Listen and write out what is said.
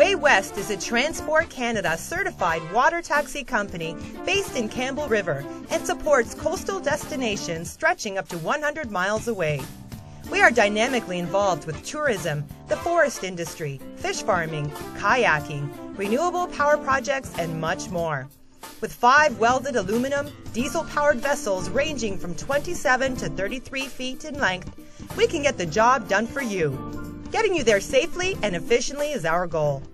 Way West is a Transport Canada certified water taxi company based in Campbell River and supports coastal destinations stretching up to 100 miles away. We are dynamically involved with tourism, the forest industry, fish farming, kayaking, renewable power projects, and much more. With five welded aluminum, diesel powered vessels ranging from 27 to 33 feet in length, we can get the job done for you. Getting you there safely and efficiently is our goal.